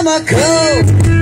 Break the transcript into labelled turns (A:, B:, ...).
A: I'm a cool.